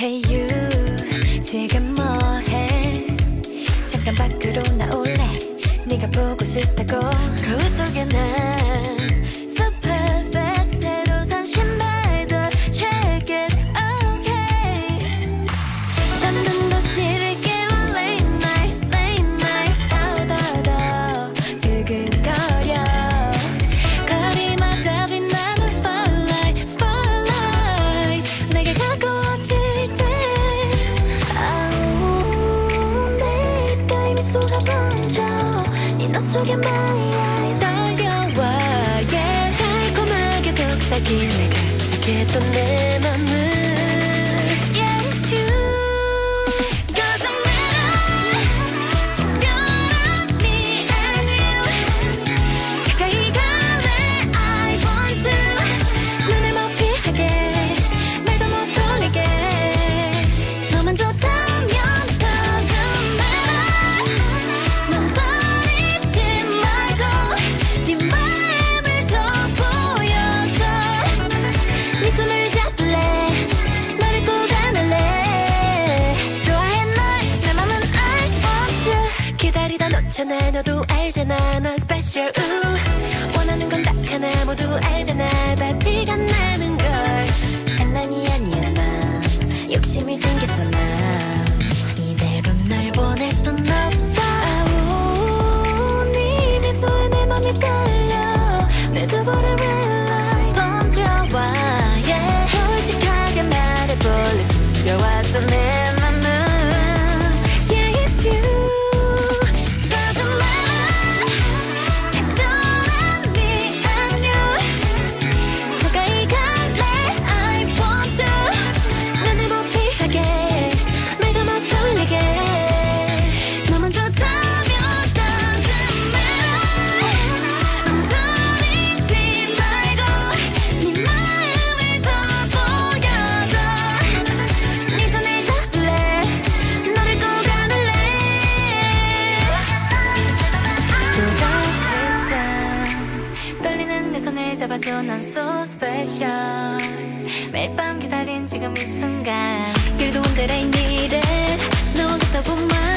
Hey you. 지금 뭐해? 잠깐 밖으로 나올래? 네가 보고 싶다고. 거울 속에 난 속아번져. 네눈 속에 my eyes. 떨려와 yeah. 달콤하게 속삭이네 간직했던 내 맘을 놓잖아 너도 알잖아 넌 special. 우 원하는 건 딱 하나 모두 알잖아. 다 티가 나는 걸. 장난이 아니야 나. 욕심이 생겼어 나. 이대로 널 보낼 순 없어. 아우 네 미소에 내 맘이 떨려. 내 두볼의 red 해도 난 so special 매일 밤 기다린 지금 이 순간 You're the one that I needed 너 같다고 말